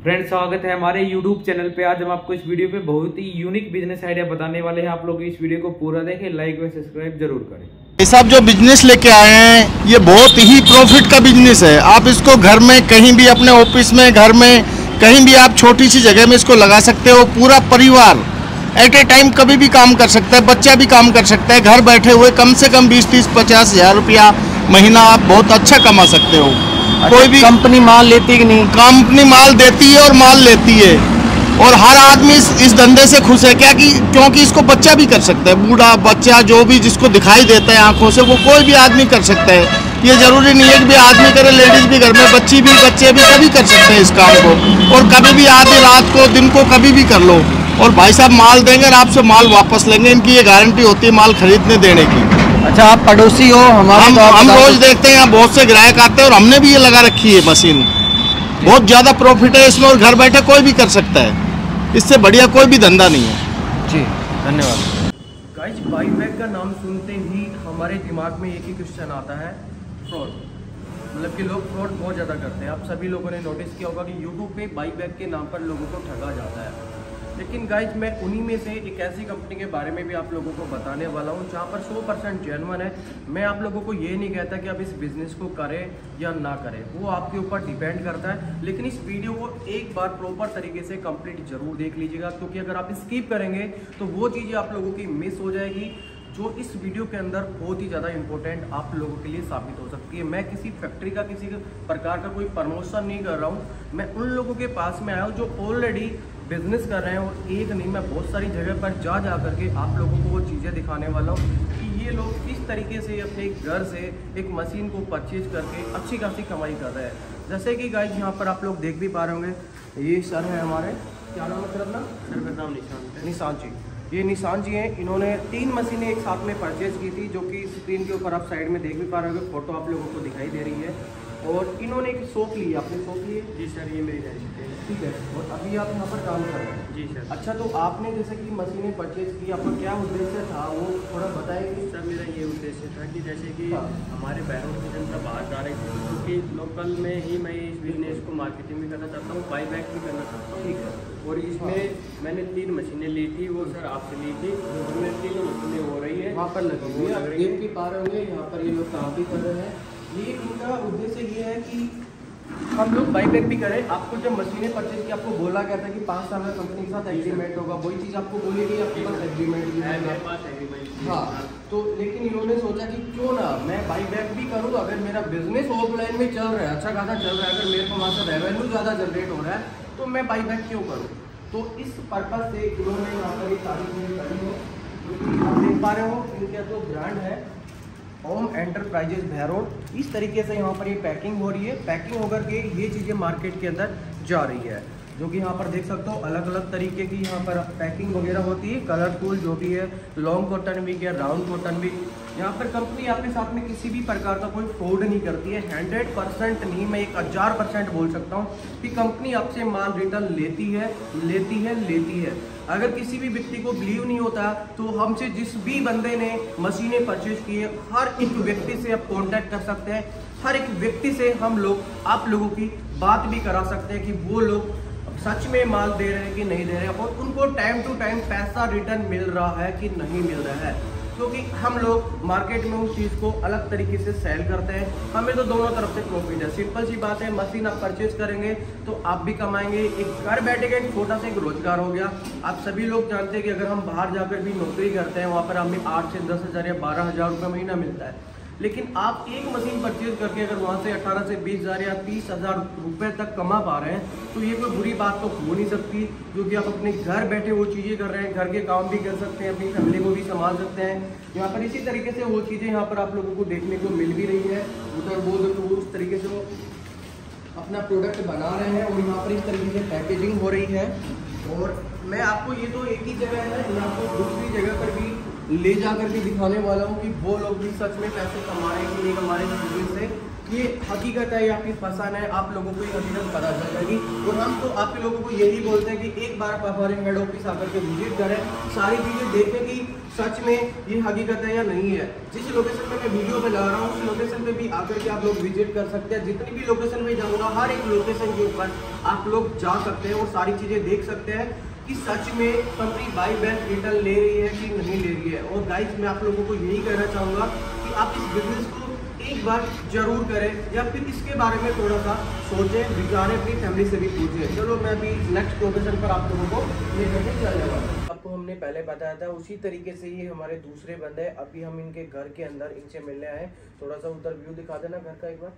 Friends, स्वागत है हमारे YouTube चैनल पे। आज हम आपको इस वीडियो पे बहुत ही यूनिक बिज़नेस आइडिया बताने वाले हैं। आप लोग इस वीडियो को पूरा देखें लाइक व सब्सक्राइब ज़रूर करें। ये सब जो बिज़नेस लेके आए हैं, ये बहुत ही प्रॉफिट का बिज़नेस है। आप इसको घर में कहीं भी, अपने ऑफ़िस में, घर में, कहीं भी आप छोटी सी जगह में इसको लगा सकते हो। पूरा परिवार एट ए टाइम कभी भी काम कर सकता है, बच्चा भी काम कर सकता है। घर बैठे हुए कम से कम बीस, तीस, पचास हज़ार रुपया महीना आप बहुत अच्छा कमा सकते हो। कोई भी कंपनी माल लेती कि नहीं? कंपनी माल देती है और माल लेती है। और हर आदमी इस, इस धंधे से खुश है। क्या कि क्योंकि इसको बच्चा भी कर सकता है। बूढ़ा बच्चा जो भी जिसको दिखाई देता है आँखों से वो कोई भी आदमी कर सकता है। ये ज़रूरी नहीं है कि भी आदमी करे लेडीज़ भी घर में बच्ची भी बच्चे भी कभी कर सकते हैं इस काम को। और कभी भी आधी रात को दिन को कभी भी कर लो। और भाई साहब माल देंगे और आपसे माल वापस लेंगे। इनकी ये गारंटी होती है माल खरीदने देने की। अच्छा आप पड़ोसी हो हमारे हम तो हम रोज देखते हैं यहाँ बहुत से ग्राहक आते हैं और हमने भी ये लगा रखी है मशीन। बहुत ज़्यादा प्रॉफिट है इसमें और घर बैठे कोई भी कर सकता है। इससे बढ़िया कोई भी धंधा नहीं है। जी धन्यवाद। गाइस बाई बैग का नाम सुनते ही हमारे दिमाग में एक ही क्वेश्चन आता है फ्रॉड मतलब कि लोग फ्रॉड बहुत ज़्यादा करते हैं। आप सभी लोगों ने नोटिस किया होगा कि यूट्यूब पे बाई बैग के नाम पर लोगों को ठगा जाता है। लेकिन गाइज़ मैं उन्हीं में से एक ऐसी कंपनी के बारे में भी आप लोगों को बताने वाला हूँ, जहाँ पर 100 परसेंट जेनवन है। मैं आप लोगों को ये नहीं कहता कि आप इस बिज़नेस को करें या ना करें। वो आपके ऊपर डिपेंड करता है। लेकिन इस वीडियो को एक बार प्रॉपर तरीके से कंप्लीट ज़रूर देख लीजिएगा, क्योंकि अगर आप स्किप करेंगे तो वो चीज़ें आप लोगों की मिस हो जाएगी, जो इस वीडियो के अंदर बहुत ही ज़्यादा इंपॉर्टेंट आप लोगों के लिए साबित हो सकती है। मैं किसी फैक्ट्री का, किसी प्रकार का कोई प्रमोशन नहीं कर रहा हूँ। मैं उन लोगों के पास में आया हूँ, जो ऑलरेडी बिज़नेस कर रहे हैं और एक नहीं मैं बहुत सारी जगह पर जा जा करके आप लोगों को वो चीज़ें दिखाने वाला हूँ कि ये लोग किस तरीके से अपने घर से एक मशीन को परचेज करके अच्छी खासी कमाई कर रहे हैं। जैसे कि गाइज़ यहाँ पर आप लोग देख भी पा रहे होंगे ये सर है हमारे। क्या नाम है सर अपना? सर मेरा नाम निशान निशान जी। ये निशान जी हैं। इन्होंने तीन मशीनें एक साथ में परचेज की थी जो कि स्क्रीन के ऊपर आप साइड में देख भी पा रहे होंगे। फ़ोटो आप लोगों को दिखाई दे रही है। और इन्होंने एक शॉप ली आपने शॉप ली जी सर ये मेरी रेसिपी है। ठीक है और अभी आप यहाँ पर काम कर रहे हैं? जी सर। अच्छा तो आपने जैसे कि मशीनें परचेज की आपका क्या उद्देश्य था? वो थोड़ा बताएँगे सर मेरा ये उद्देश्य था कि जैसे कि हाँ। हमारे बैरों की जनता बाहर जा रही थी क्योंकि लोकल में ही मैं इस बिज़नेस को मार्केटिंग भी करना चाहता हूँ बाई बैक भी करना चाहता हूँ। ठीक है। और इसमें मैंने तीन मशीनें ली थी वो सर आपसे ली थी। उनमें तीनों मशीनें हो रही है। वहाँ पर लगी हुई है। आप लग देख भी पा रहे होंगे यहाँ पर ये लोग काम भी कर रहे हैं। ये इनका उद्देश्य ये है कि हम लोग बाईबैक भी करें। आपको जब मशीनें परचेज की, आपको बोला गया था कि पाँच साल का कंपनी के साथ एग्रीमेंट होगा, वही चीज़ आपको बोली गई, आपके पास एग्रीमेंट है। हाँ तो लेकिन इन्होंने सोचा कि क्यों ना मैं बाई बैक भी करूँ, अगर मेरा बिज़नेस ऑफलाइन में चल रहा है अच्छा खासा चल रहा है, अगर मेरे को वहाँ से रेवेन्यू ज़्यादा जनरेट हो रहा है तो मैं बाई बैक क्यों करूँ? तो इस पर्पज से इन्होंने यहाँ पर सारी चीज़ें करी है देख पा रहे हो, इनका जो ब्रांड है। ओम एंटरप्राइजेज भैरोड, इस तरीके से यहाँ पर ये पैकिंग हो रही है। पैकिंग होकर के ये चीज़ें मार्केट के अंदर जा रही है, जो कि यहाँ पर देख सकते हो अलग अलग तरीके की यहाँ पर पैकिंग वगैरह होती है। कलरफुल जो भी है, लॉन्ग कॉटन भी या राउंड कॉटन भी। यहाँ पर कंपनी आपके साथ में किसी भी प्रकार का कोई फ्रॉड नहीं करती है। हंड्रेड परसेंट नहीं, मैं एक हज़ार परसेंट बोल सकता हूँ कि कंपनी आपसे माल रिटर्न लेती है लेती है लेती है। अगर किसी भी व्यक्ति को बिलीव नहीं होता तो हमसे जिस भी बंदे ने मशीनें परचेज की है हर एक व्यक्ति से आप कॉन्टैक्ट कर सकते हैं। हर एक व्यक्ति से हम लोग, आप लोगों की बात भी करा सकते हैं कि वो लोग सच में माल दे रहे हैं कि नहीं दे रहे हैं। और उनको टाइम टू टाइम पैसा रिटर्न मिल रहा है कि नहीं मिल रहा है। क्योंकि हम लोग मार्केट में उस चीज़ को अलग तरीके से सेल करते हैं। हमें तो दोनों तरफ़ से प्रॉफिट है। सिंपल सी बात है मशीन आप परचेज करेंगे तो आप भी कमाएँगे। एक घर बैठे का एक छोटा सा एक रोज़गार हो गया। आप सभी लोग जानते हैं कि अगर हम बाहर जाकर भी नौकरी करते हैं, वहाँ पर हमें आठ से दस हज़ार या बारह हज़ार रुपये महीना मिलता है। लेकिन आप एक मशीन परचेज करके अगर वहाँ से 18 से बीस हज़ार या तीस हज़ार रुपये तक कमा पा रहे हैं तो ये कोई बुरी बात तो हो नहीं सकती, क्योंकि आप अपने घर बैठे वो चीज़ें कर रहे हैं, घर के काम भी कर सकते हैं, अपनी फैमिली को भी संभाल सकते हैं। यहाँ पर इसी तरीके से वो चीज़ें यहाँ पर आप लोगों को देखने को मिल भी रही है। उधर वो तो वो उस तरीके से वो अपना प्रोडक्ट बना रहे हैं और यहाँ पर इस तरीके से पैकेजिंग हो रही है। और मैं आपको ये तो एक ही जगह है मैं आपको दूसरी जगह पर भी ले जा करके दिखाने वाला हूँ कि वो लोग भी सच में पैसे कमा रहे हैं कि नहीं कमा रहे से, ये हकीकत है या फिर फसान है, आप लोगों को ये हकीकत पता चल जाएगी और हम तो आपके लोगों को यही बोलते हैं कि एक बार हमारे हेड ऑफ़िस आकर के विज़िट करें, सारी चीज़ें देखें कि सच में ये हकीकत है या नहीं है। जिस लोकेशन पे मैं वीडियो में ला रहा हूँ, उस लोकेशन पे भी आकर के आप लोग विज़िट कर सकते हैं। जितनी भी लोकेशन में जाऊँगा, हर एक लोकेशन के ऊपर आप लोग जा सकते हैं और सारी चीज़ें देख सकते हैं। कि सच में कंपनी बाई बैक रिटर्न ले रही है कि नहीं ले रही है? और गाइस मैं आप लोगों को यही कहना चाहूँगा कि आप इस बिज़नेस को एक बार ज़रूर करें, या फिर इसके बारे में थोड़ा सा सोचें, विचारें, अपनी फैमिली से भी पूछें। चलो, मैं अभी नेक्स्ट लोकेशन पर आप लोगों को लेकर के चल जाऊँगा आपको हमने पहले बताया था, उसी तरीके से ये हमारे दूसरे बंदे अभी हम इनके घर के अंदर इनसे मिलने आए थोड़ा सा उधर व्यू दिखा देना घर का एक बार,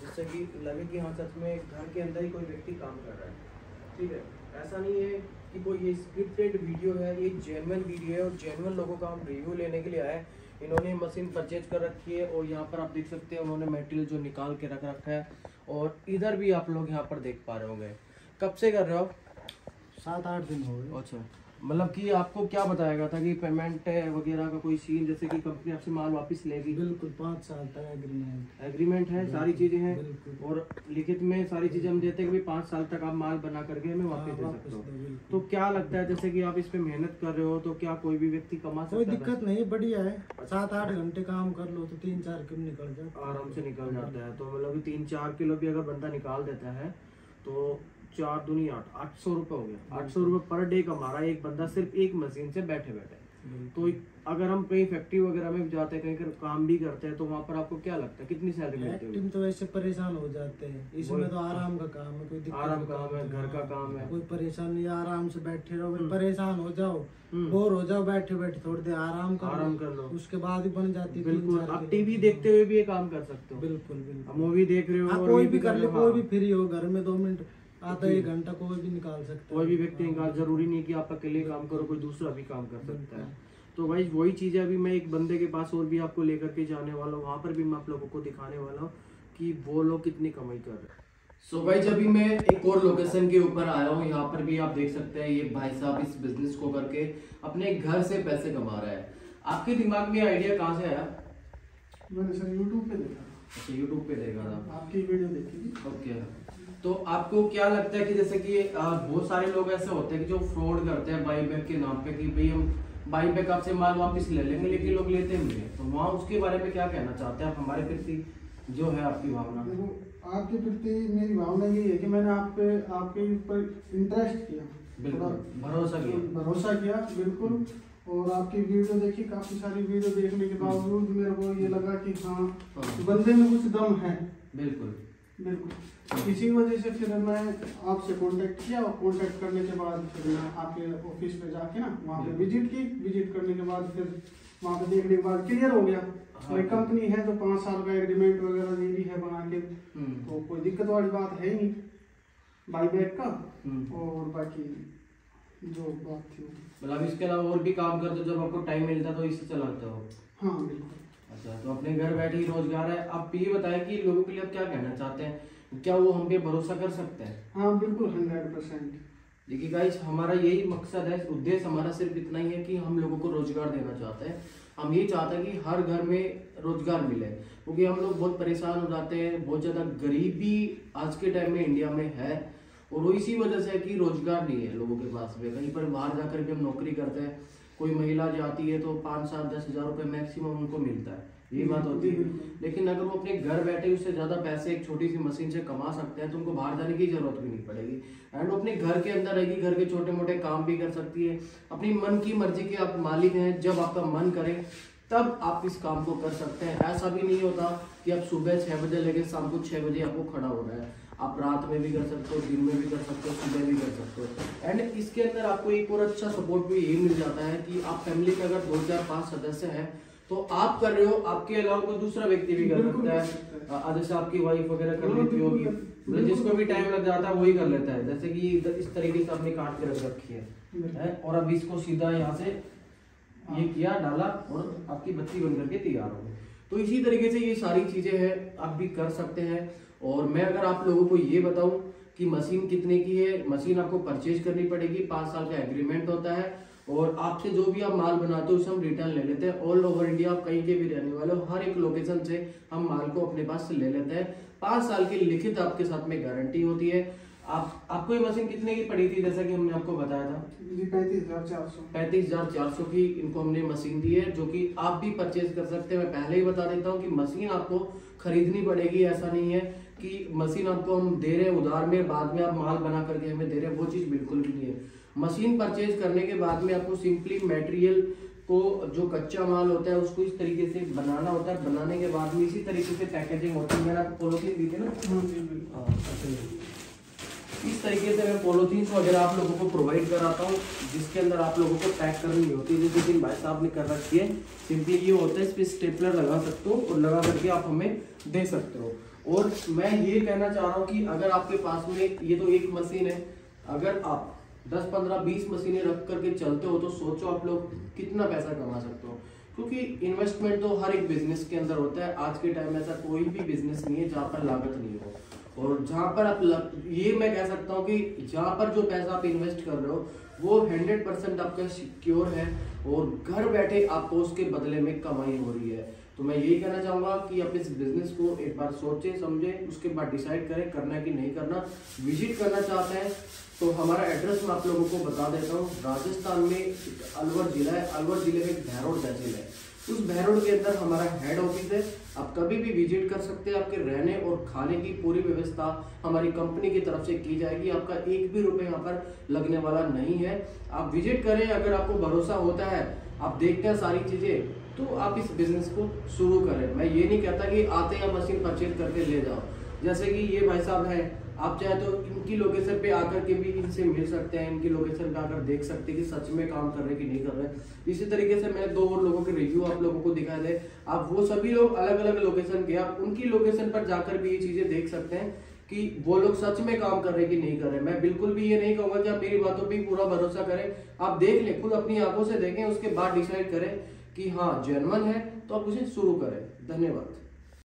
जिससे कि लगे कि हाँ सच में घर के अंदर ही कोई व्यक्ति काम कर रहा है। ठीक है? ऐसा नहीं है कि कोई ये स्क्रिप्टेड वीडियो है ये जेनवन वीडियो है और जेनवन लोगों का हम रिव्यू लेने के लिए आए इन्होंने मशीन परचेज कर रखी है और यहाँ पर आप देख सकते हैं उन्होंने मेटेरियल जो निकाल के रख रखा है और इधर भी आप लोग यहाँ पर देख पा रहे होंगे। कब से कर रहे हो? आप सात आठ दिन हो गए। अच्छा। मतलब कि आपको क्या बताया गया था कि पेमेंट वगैरह का कोई सीन जैसे कि कंपनी आपसे माल वापस लेगी? बिल्कुल पाँच साल तक एग्रीमेंट एग्रीमेंट है सारी चीज़ें हैं और लिखित में सारी चीज़ें हम देते हैं कि पाँच साल तक आप माल बना करके हमें वापस हाँ, दे सकते हो। तो क्या लगता है जैसे कि आप इस पे मेहनत कर रहे हो तो क्या कोई भी व्यक्ति कमा कोई सकता है? दिक्कत नहीं बढ़िया है। सात आठ घंटे काम कर लो तो तीन चार किलो निकल जाए आराम से निकल जाता है। तो मतलब कि तीन चार किलो भी अगर बंदा निकाल देता है तो चार दूनी आठ आठ सौ रुपये हो गया। आठ सौ रुपये पर डे कमा रहा है एक बंदा सिर्फ़ एक मशीन से बैठे बैठे तो अगर हम कहीं फैक्ट्री वगैरह में जाते हैं कहीं कर काम भी करते हैं तो वहाँ पर आपको क्या लगता है? कितनी सैलरी मिलती है तो वैसे परेशान हो जाते हैं। इसमें तो आराम का काम है कोई आराम का काम है घर का काम है। कोई परेशान नहीं आराम से बैठे रहो। फिर परेशान हो जाओ हम्म। बोर हो जाओ बैठे बैठे थोड़ी देर आराम कर आराम कर लो। उसके बाद ही बन जाती है बिल्कुल। आप टीवी देखते हुए भी ये काम कर सकते हो। बिल्कुल बिल्कुल। मूवी देख रहे हो कोई भी कर ले कोई हाँ। भी फ्री हो घर में दो मिनट आधा एक घंटा कोई भी निकाल सकता कोई भी व्यक्ति निकाल ज़रूरी नहीं कि आप अकेले काम करो कोई दूसरा भी काम कर सकता है। तो भाई वही चीज़ है अभी मैं एक बंदे के पास और भी आपको लेकर के जाने वाला हूँ वहाँ पर भी मैं आप लोगों को दिखाने वाला हूँ कि वो लोग कितनी कमाई कर रहे हैं। सो भाई जब भी मैं एक और लोकेशन के ऊपर आया हूँ यहाँ पर भी आप देख सकते हैं ये भाई साहब इस बिज़नेस को करके अपने घर से पैसे कमा रहा है। आपके दिमाग में आइडिया कहाँ से आया? मैंने सर यूट्यूब पे देखा। अच्छा यूट्यूब पे देखा था। आपकी वीडियो देखी थी। ओके तो आपको क्या लगता है कि जैसे कि बहुत सारे लोग ऐसे होते हैं कि जो फ्रॉड करते हैं बाई बैक के नाम पे कि भाई हम बाई बैक आपसे माल वापस ले लेंगे लेकिन लोग लेते नहीं है। तो वहाँ उसके बारे में क्या कहना चाहते हैं आप? हमारे प्रति जो है आपकी भावना? देखो आपके प्रति मेरी भावना ये है कि मैंने आप पे आपके ऊपर इंटरेस्ट किया। बिल्कुल भरोसा किया। भरोसा किया बिल्कुल। और आपकी वीडियो देखी काफ़ी सारी वीडियो देखने के बावजूद मेरे को ये लगा कि हाँ हाँ। बंदे में कुछ दम है। बिल्कुल। बिल्कुल। इसी वजह से फिर मैं आपसे कांटेक्ट किया और कांटेक्ट करने के बाद फिर मैं आपके ऑफ़िस पे जाके ना वहाँ पे विज़िट की। विज़िट करने के बाद फिर वहाँ पे देखने के बाद क्लियर हो गया। हाँ। भाई कंपनी है तो पाँच साल का एग्रीमेंट वगैरह दे दी है बना के हम्म, तो कोई दिक्कत वाली बात है ही नहीं। बाई बैक का। हम्म। और बाकी जो बात थी। मतलब इसके अलावा और भी काम करते हो जब आपको टाइम मिलता है तो इससे चलाते हो? हाँ बिल्कुल। अच्छा तो अपने घर बैठे ही रोज़गार है। आप ये बताएँ कि लोगों के लिए आप क्या कहना चाहते हैं? क्या वो हम पे भरोसा कर सकते हैं? हाँ बिल्कुल हंड्रेड परसेंट देखिए गाइस हमारा यही मकसद है उद्देश्य हमारा सिर्फ़ इतना ही है कि हम लोगों को रोज़गार देना चाहते हैं। हम ये चाहते हैं कि हर घर में रोज़गार मिले क्योंकि हम लोग बहुत परेशान हो जाते हैं बहुत ज़्यादा गरीबी आज के टाइम में इंडिया में है और वो इसी वजह से है कि रोज़गार नहीं है लोगों के पास। में कहीं पर बाहर जाकर भी हम नौकरी करते हैं कोई महिला जाती है तो पाँच सात दस हज़ार रुपये मैक्सिमम उनको मिलता है। ये बात होती है। लेकिन अगर वो अपने घर बैठे उससे ज़्यादा पैसे एक छोटी सी मशीन से कमा सकते हैं तो उनको बाहर जाने की ज़रूरत भी नहीं पड़ेगी। एंड वो अपने घर के अंदर रहेगी घर के छोटे मोटे काम भी कर सकती है। अपनी मन की मर्ज़ी के आप मालिक हैं जब आपका मन करे तब आप इस काम को कर सकते हैं। ऐसा भी नहीं होता कि आप सुबह छः बजे लेके शाम को छः बजे आपको खड़ा होना है। आप रात में भी कर सकते हो दिन में भी कर सकते हो सुबह भी कर सकते हो। एंड इसके अंदर आपको एक और अच्छा सपोर्ट भी ये मिल जाता है कि आप फैमिली के अगर दो चार पाँच सदस्य हैं तो आप कर रहे हो आपके अलावा कोई दूसरा व्यक्ति भी कर सकता है। जैसे आपकी वाइफ वगैरह कर हाँ, लेती होगी। मतलब जिसको भी टाइम लग जाता है वही कर लेता है। जैसे कि इस तरीके से आपने काट के रख रखी है। है? और अब इसको सीधा यहाँ से ये किया डाला और आपकी बत्ती बन करके तैयार हो गई। तो इसी तरीके से ये सारी चीज़ें हैं, आप भी कर सकते हैं। और मैं अगर आप लोगों को ये बताऊँ कि मशीन कितने की है, मशीन आपको परचेज करनी पड़ेगी, पाँच साल का एग्रीमेंट होता है। और आपसे जो भी आप माल बनाते हो, उसे हम रिटर्न ले लेते हैं। ऑल ओवर इंडिया आप कहीं के भी रहने वाले हो, हर एक लोकेशन से हम माल को अपने पास ले लेते हैं। पाँच साल की लिखित आपके साथ में गारंटी होती है। आप आपको ये मशीन कितने की पड़ी थी जैसा कि हमने आपको बताया था? पैंतीस हज़ार चार सौ। पैंतीस हज़ार चार सौ की इनको हमने मशीन दी है जो कि आप भी परचेज कर सकते हैं। मैं पहले ही बता देता हूँ कि मशीन आपको खरीदनी पड़ेगी ऐसा नहीं है कि मशीन आपको हम दे रहे हैं उधार में बाद में आप माल बना करके हमें दे रहे हैं वो चीज़ बिल्कुल भी नहीं है। मशीन परचेज करने के बाद में आपको सिंपली मेटेरियल को जो कच्चा माल होता है उसको इस तरीके से बनाना होता है। बनाने के बाद में इसी तरीके से पैकेजिंग होती है। मैंने पोलोथीन दी थी ना। हाँ जी बिल्कुल हाँ, ऐसे ही। इस तरीके से मैं पॉलिथीन वगैरह आप लोगों को प्रोवाइड कराता हूँ, जिसके अंदर आप लोगों को पैक करनी होती है जैसे कि भाई साहब ने कर रखी है सिंपली ये होता है, इस पर स्टेपलर लगा सकते हो और लगा करके आप हमें दे सकते हो। और मैं ये कहना चाह रहा हूँ कि अगर आपके पास में, ये तो एक मशीन है, अगर आप 10 15 20 मशीनें रख करके चलते हो तो सोचो आप लोग कितना पैसा कमा सकते हो। क्योंकि इन्वेस्टमेंट तो हर एक बिज़नेस के अंदर होता है, आज के टाइम में ऐसा कोई भी बिज़नेस नहीं है जहाँ पर लागत नहीं हो। और जहाँ पर आप लग, ये मैं कह सकता हूँ कि जहाँ पर जो पैसा आप इन्वेस्ट कर रहे हो वो हंड्रेड परसेंट आपका सिक्योर है और घर बैठे आपको उसके बदले में कमाई हो रही है। तो मैं यही कहना चाहूँगा कि आप इस बिज़नेस को एक बार सोचें समझें उसके बाद डिसाइड करें करना कि नहीं करना। विज़िट करना चाहते हैं तो हमारा एड्रेस मैं आप लोगों को बता देता हूँ। राजस्थान में अलवर जिला है अलवर ज़िले में एक तहसील है। उस भैरोड के अंदर हमारा हेड ऑफ़िस है। आप कभी भी विज़िट कर सकते हैं। आपके रहने और खाने की पूरी व्यवस्था हमारी कंपनी की तरफ़ से की जाएगी। आपका एक भी रुपए यहाँ पर लगने वाला नहीं है। आप विज़िट करें, अगर आपको भरोसा होता है। आप देखते हैं सारी चीज़ें तो आप इस बिज़नेस को शुरू करें। मैं ये नहीं कहता कि आते या मशीन परचेज करके ले जाओ। जैसे कि ये भाई साहब हैं, आप चाहे तो इनकी लोकेशन पे आकर के भी इनसे मिल सकते हैं, इनकी लोकेशन पे आकर देख सकते हैं कि सच में काम कर रहे कि नहीं कर रहे इसी तरीके से मैंने दो और लोगों के रिव्यू आप लोगों को दिखाए थे आप वो सभी लोग अलग अलग लोकेशन के, आप उनकी लोकेशन पर जाकर भी ये चीज़ें देख सकते हैं कि वो लोग सच में काम कर रहे कि नहीं कर रहे मैं बिल्कुल भी ये नहीं कहूँगा कि आप मेरी बातों पर पूरा भरोसा करें। आप देख लें, खुद अपनी आँखों से देखें, उसके बाद डिसाइड करें कि हाँ जर्मन है तो आप उसे शुरू करें। धन्यवाद।